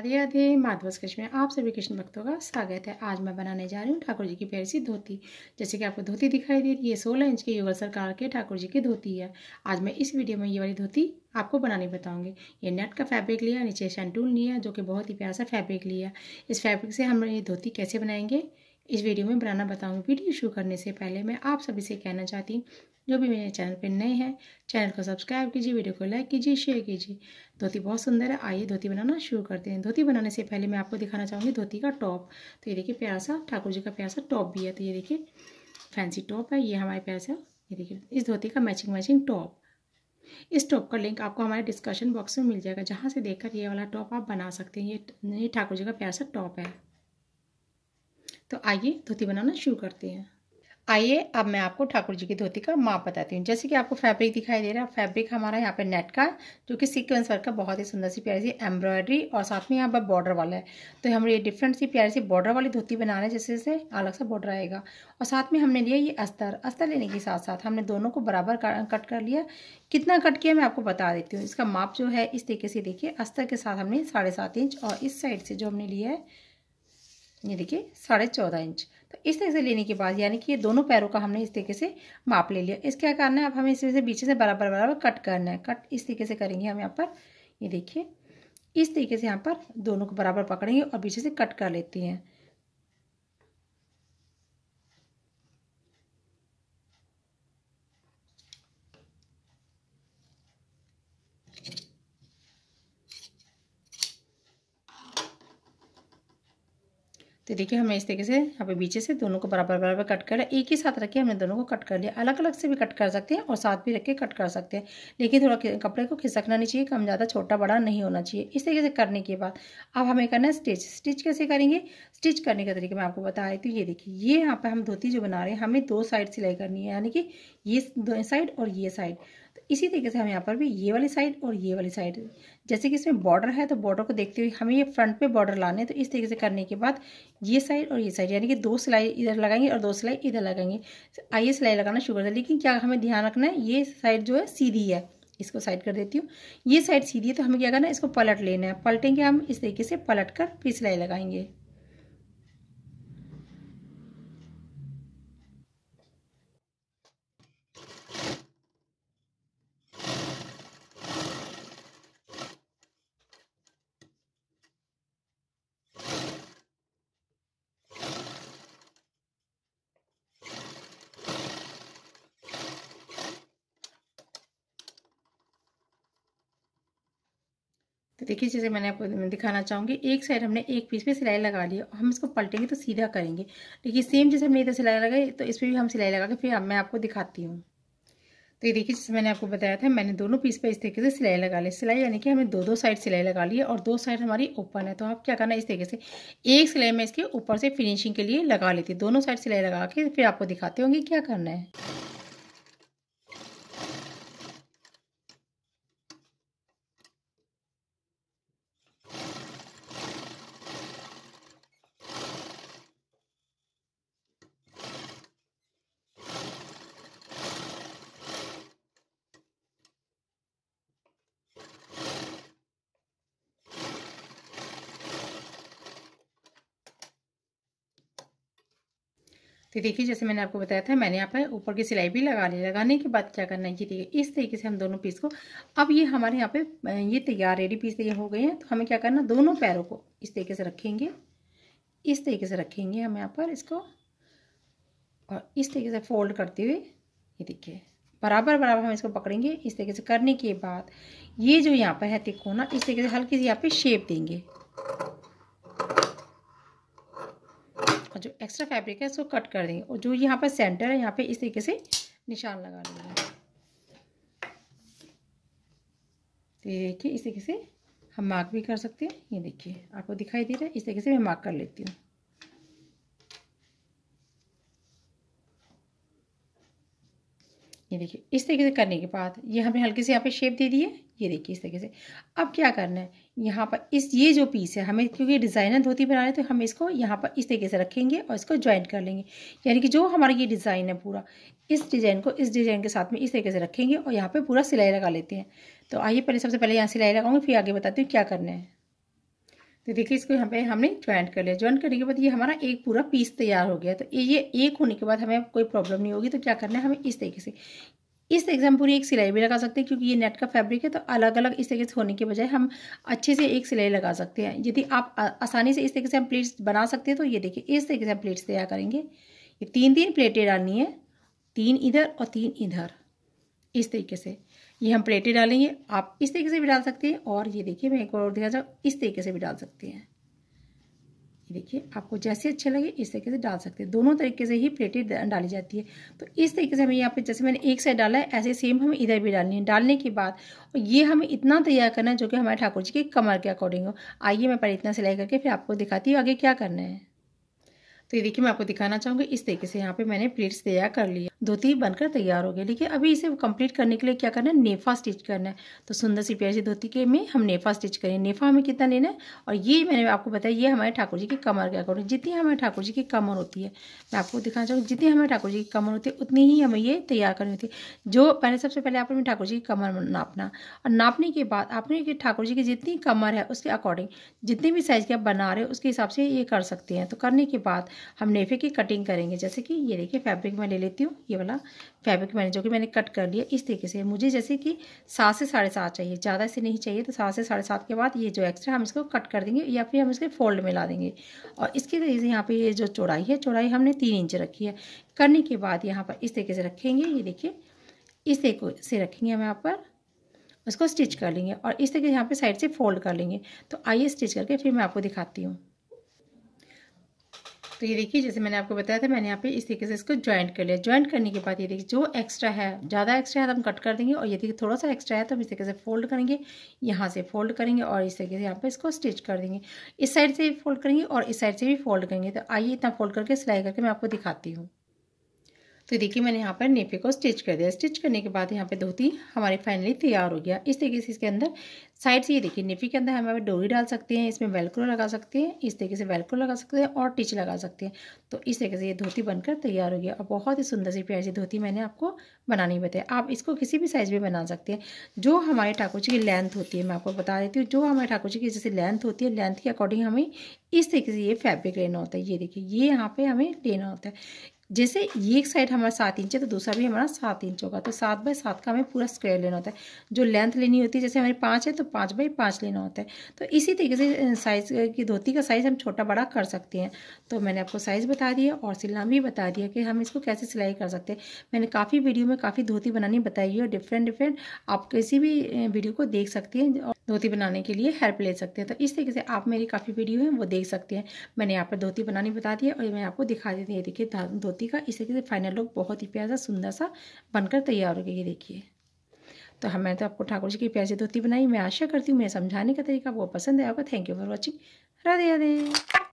राधे राधे माधवस कृष्ण में आप सभी कृष्ण भक्तों का स्वागत है। आज मैं बनाने जा रही हूँ ठाकुर जी की प्यारी सी धोती। जैसे कि आपको धोती दिखाई दे रही है सोलह इंच की युगल सरकार के ठाकुर जी की धोती है। आज मैं इस वीडियो में ये वाली धोती आपको बनाने बताऊँगी। ये नेट का फैब्रिक लिया, नीचे सेंटूल लिया, जो कि बहुत ही प्यारा सा फैब्रिक लिया। इस फैब्रिक से हम ये धोती कैसे बनाएँगे? इस वीडियो में बनाना बताऊँगी। वीडियो शुरू करने से पहले मैं आप सभी से कहना चाहती हूँ, जो भी मेरे चैनल पर नए हैं, चैनल को सब्सक्राइब कीजिए, वीडियो को लाइक कीजिए, शेयर कीजिए। धोती बहुत सुंदर है, आइए धोती बनाना शुरू करते हैं। धोती बनाने से पहले मैं आपको दिखाना चाहूँगी धोती का टॉप। तो ये देखिए प्यारा सा ठाकुर जी का प्यारा सा टॉप भी है तो ये देखिए फैंसी टॉप है, ये हमारे प्यारा सा ये देखिए इस धोती का मैचिंग मैचिंग टॉप। इस टॉप का लिंक आपको हमारे डिस्कशन बॉक्स में मिल जाएगा, जहाँ से देखकर ये वाला टॉप आप बना सकते हैं। ये ठाकुर जी का प्यारा सा टॉप है। तो आइए धोती बनाना शुरू करते हैं। आइए अब मैं आपको ठाकुर जी की धोती का माप बताती हूँ। जैसे कि आपको फैब्रिक दिखाई दे रहा है फैब्रिक हमारा यहाँ पे नेट का जो कि सीक्वेंस वर्क का बहुत ही सुंदर सी प्यारी सी एम्ब्रॉयडरी और साथ में यहाँ पर बॉर्डर वाला है। तो हम ये डिफरेंट सी प्यारी सी बॉर्डर वाली धोती बना रहे हैं जैसे जैसे अलग सा बॉर्डर आएगा। और साथ में हमने लिया ये अस्तर। अस्तर लेने के साथ साथ हमने दोनों को बराबर कट कर लिया। कितना कट किया मैं आपको बता देती हूँ। इसका माप जो है, इस तरीके से देखिए। अस्तर के साथ हमने साढ़े इंच और इस साइड से जो हमने लिया है ये देखिए, साढ़े चौदह इंच। तो इस तरह से लेने के बाद, यानी कि ये दोनों पैरों का हमने इस तरीके से माप ले लिया। इस क्या करना है अब हमें इस तरह से बीच से बराबर बराबर कट करना है। कट इस तरीके से करेंगे हम यहाँ पर। ये देखिए, इस तरीके से यहाँ पर दोनों को बराबर पकड़ेंगे और पीछे से कट कर लेती हैं। तो देखिए हमें इस तरीके से यहाँ पे बीचे से दोनों को बराबर बराबर कट कर एक ही साथ रखे हमने दोनों को कट कर लिया। अलग अलग से भी कट कर सकते हैं और साथ भी रख के कट कर सकते हैं। लेकिन थोड़ा कपड़े को खिसकना नहीं चाहिए कम ज़्यादा छोटा बड़ा नहीं होना चाहिए। इस तरीके से करने के बाद अब हमें करना है स्टिच। स्टिच कैसे करेंगे? स्टिच करने का तरीका मैं आपको बता रही थी ये देखिए, ये यहाँ पर हम धोती जो बना रहे हैं, हमें दो साइड सिलाई करनी है, यानी कि ये साइड और ये साइड। इसी तरीके से हम यहाँ पर भी ये वाली साइड और ये वाली साइड जैसे कि इसमें बॉर्डर है तो बॉर्डर को देखते हुए हमें ये फ्रंट पे बॉर्डर लाने तो इस तरीके से करने के बाद ये साइड और ये साइड यानी कि दो सिलाई इधर लगाएँगे और दो सिलाई इधर लगाएँगे। आइए सिलाई लगाना शुरू कर दें, लेकिन क्या हमें ध्यान रखना है, ये साइड जो है सीधी है, इसको साइड कर देती हूँ। ये साइड सीधी है तो हमें क्या करना है, इसको पलट लेना है, पलटेंगे हम इस तरीके से पलट कर फिर सिलाई लगाएँगे। तो देखिए, जैसे मैंने आपको दिखाना चाहूँगी, एक साइड हमने एक पीस पे सिलाई लगा लिया हम इसको पलटेंगे तो सीधा करेंगे। देखिए सेम जैसे हमने इधर सिलाई लगाई तो इस पर भी हम सिलाई लगा के फिर मैं आपको दिखाती हूँ। तो ये देखिए, जैसे मैंने आपको बताया था, मैंने दोनों पीस पे इस तरीके से सिलाई लगा ली। सिलाई यानी कि हमने दो दो साइड सिलाई लगा ली है और दो साइड हमारी ओपन है। तो आप क्या करना है, इस तरीके से एक सिलाई में इसके ऊपर से फिनिशिंग के लिए लगा लेती दोनों साइड सिलाई लगा के फिर आपको दिखाते होंगे क्या करना है। तो देखिए, जैसे मैंने आपको बताया था, मैंने यहाँ पर ऊपर की सिलाई भी लगा ली। लगाने के बाद क्या करना है? ये देखिए, इस तरीके से हम दोनों पीस को, अब ये हमारे यहाँ पे ये तैयार रेडी पीस तैयार हो गए हैं तो हमें क्या करना दोनों पैरों को इस तरीके से रखेंगे। इस तरीके से रखेंगे हम यहाँ पर इसको, और इस तरीके से फोल्ड करते हुए, ये देखिए, बराबर बराबर हम इसको पकड़ेंगे। इस तरीके से करने के बाद, ये जो यहाँ पर है तिकोना इस तरीके से हल्की सी यहाँ पे शेप देंगे और जो एक्स्ट्रा फैब्रिक है, इसको कट कर देंगे। और जो यहाँ पर सेंटर है, यहाँ पे इस तरीके से निशान लगा लेंगे। तो देखिए, इस तरीके से हम मार्क भी कर सकते हैं। ये देखिए, आपको दिखाई दे रहा है, इस तरीके से मैं मार्क कर लेती हूँ। ये देखिए, इस तरीके से करने के बाद ये हमें हल्की से यहाँ पे शेप दे दी है। ये देखिए इस तरीके से। अब क्या करना है? यहाँ पर इस, ये जो पीस है, हमें क्योंकि डिज़ाइनर धोती बना रहे तो हम इसको यहाँ पर इस तरीके से रखेंगे और इसको ज्वाइंट कर लेंगे। यानी कि जो हमारा ये डिज़ाइन है पूरा, इस डिज़ाइन को इस डिज़ाइन के साथ में इस तरीके से रखेंगे और यहाँ पर पूरा सिलाई लगा लेते हैं। तो आइए पहले, सबसे पहले यहाँ सिलाई लगाऊँगी, फिर आगे बताती हूँ क्या करना है। तो देखिए इसको यहाँ पे हमने ज्वाइंट कर लिया। ज्वाइंट करने के बाद ये हमारा एक पूरा पीस तैयार हो गया। तो ये, एक होने के बाद हमें कोई प्रॉब्लम नहीं होगी। तो क्या करना है? हमें इस तरीके से इस हम पूरी एक सिलाई भी लगा सकते हैं, क्योंकि ये नेट का फैब्रिक है तो अलग अलग इस तरीके से होने के बजाय हम अच्छे से एक सिलाई लगा सकते हैं। यदि आप आसानी से इस तरीके से हम प्लेट्स बना सकते हैं तो ये देखिए, इस तरीके से हम प्लेट्स तैयार करेंगे। ये तीन तीन प्लेटें डालनी है, तीन इधर और तीन इधर, इस तरीके से। ये हम प्लेटें डालेंगे, आप इस तरीके से भी डाल सकते हैं, और ये देखिए, मैं एक और दिखा जाऊँ इस तरीके से भी डाल सकते हैं। देखिए, आपको जैसे अच्छे लगे इस तरीके से डाल सकते हैं। दोनों तरीके से ही प्लेटें डाली जाती है। तो इस तरीके से हमें यहाँ पे जैसे मैंने एक साइड डाला है, ऐसे सेम हमें इधर भी डालनी है। डालने के बाद और ये हमें इतना तैयार करना है जो कि हमारे ठाकुर जी के कमर के अकॉर्डिंग हो। आइए मैं पहले इतना सिलाई करके फिर आपको दिखाती हूँ आगे क्या करना है। तो ये देखिए, मैं आपको दिखाना चाहूँगी। इस तरीके से यहाँ पर मैंने प्लेट्स तैयार कर लिया धोती बनकर तैयार हो गया देखिए, अभी इसे कंप्लीट करने के लिए क्या करना है? नेफा स्टिच करना है। तो सुंदर सी प्यारी सी धोती के में हम नेफा स्टिच करें। नेफा हमें कितना लेना है? और ये मैंने आपको बताया, ये हमारे ठाकुर जी की कमर के अकॉर्डिंग जितनी हमारे ठाकुर जी की कमर होती है। मैं आपको दिखाना चाहूँगी, जितनी हमारे ठाकुर जी की कमर होती है, उतनी ही हमें ये तैयार करनी होती है। जो पहले, सबसे पहले आपने ठाकुर जी की कमर नापना और नापने के बाद आपने ठाकुर जी की जितनी कमर है, उसके अकॉर्डिंग जितनी भी साइज़ की आप बना रहे हो, उसके हिसाब से ये कर सकते हैं। तो करने के बाद हम नेफे की कटिंग करेंगे। जैसे कि ये देखिए फैब्रिक मैं ले लेती हूँ। ये वाला फैब्रिक मैंने जो कि मैंने कट कर लिया इस तरीके से। मुझे जैसे कि सात से साढ़े सात चाहिए, ज़्यादा से नहीं चाहिए तो सात से साढ़े सात के बाद ये जो एक्स्ट्रा हम इसको कट कर देंगे या फिर हम इसके फोल्ड में ला देंगे। और इसके तरीके से यहाँ पर ये जो चौड़ाई है, चौड़ाई हमने तीन इंच रखी है। करने के बाद यहाँ पर इस तरीके से रखेंगे, ये देखिए, इस तरीके से रखेंगे हम यहाँ पर। उसको स्टिच कर लेंगे और इस तरीके से यहाँ पे साइड से फोल्ड कर लेंगे। तो आइए स्टिच करके फिर मैं आपको दिखाती हूँ। तो ये देखिए, जैसे मैंने आपको बताया था, मैंने यहाँ पे इस तरीके से इसको ज्वाइंट कर लिया। ज्वाइंट करने के बाद ये देखिए, जो एक्स्ट्रा है, ज़्यादा एक्स्ट्रा है तो हम कट कर देंगे और ये देखिए, थोड़ा सा एक्स्ट्रा है तो हम इस तरीके से फोल्ड करेंगे, यहाँ से फोल्ड करेंगे और इस तरीके से यहाँ पर इसको स्टिच कर देंगे। इस साइड से भी फोल्ड करेंगे और इस साइड से भी फोल्ड करेंगे। तो आइए इतना फोल्ड करके सिलाई करके मैं आपको दिखाती हूँ। तो देखिए, मैंने यहाँ पर नेफे को स्टिच कर दिया। स्टिच करने के बाद यहाँ पे धोती हमारी फाइनली तैयार हो गया। इस तरीके से इसके अंदर साइड से ये देखिए नेफी के अंदर हम डोरी डाल सकते हैं, इसमें वेलक्रो लगा सकते हैं, इस तरीके से वेलक्रो लगा सकते हैं और टिच लगा सकते हैं। तो इस तरीके से ये धोती बनकर तैयार हो गया। और बहुत ही सुंदर सी प्यारी सी धोती मैंने आपको बनानी बताया आप इसको किसी भी साइज़ में बना सकते हैं। जो हमारे ठाकुर जी की लेंथ होती है, मैं आपको बता देती हूँ, जो हमारे ठाकुर जी की जैसे लेंथ होती है लेंथ के अकॉर्डिंग हमें इस तरीके से ये फैब्रिक लेना होता है। ये देखिए, ये यहाँ पर हमें लेना होता है। जैसे ये एक साइड हमारा सात इंच है तो दूसरा भी हमारा सात इंच होगा। तो सात बाई सात का हमें पूरा स्क्वायर लेना होता है। जो लेंथ लेनी होती है, जैसे हमारी पाँच है तो पाँच बाई पाँच लेना होता है। तो इसी तरीके से साइज़ की धोती का साइज़ हम छोटा बड़ा कर सकते हैं। तो मैंने आपको साइज़ बता दिया और सिलना भी बता दिया कि हम इसको कैसे सिलाई कर सकते हैं। मैंने काफ़ी वीडियो में काफ़ी धोती बनानी बताई है और डिफरेंट डिफरेंट आप किसी भी वीडियो को देख सकते हैं और धोती बनाने के लिए हेल्प ले सकते हैं। तो इस तरीके से आप मेरी काफ़ी वीडियो हैं, वो देख सकते हैं। मैंने यहाँ पर धोती बनानी बता दी और मैं आपको दिखा देती है। देखिए धोती का, इस तरीके से फाइनल लुक बहुत ही प्यारा, सुंदर सा बनकर तैयार हो गया ये देखिए। तो हम तो आपको ठाकुर जी की प्यारी धोती बनाई, मैं आशा करती हूँ, मेरे समझाने का तरीका वो पसंद आया होगा। Thank you for watching Radhe Radhe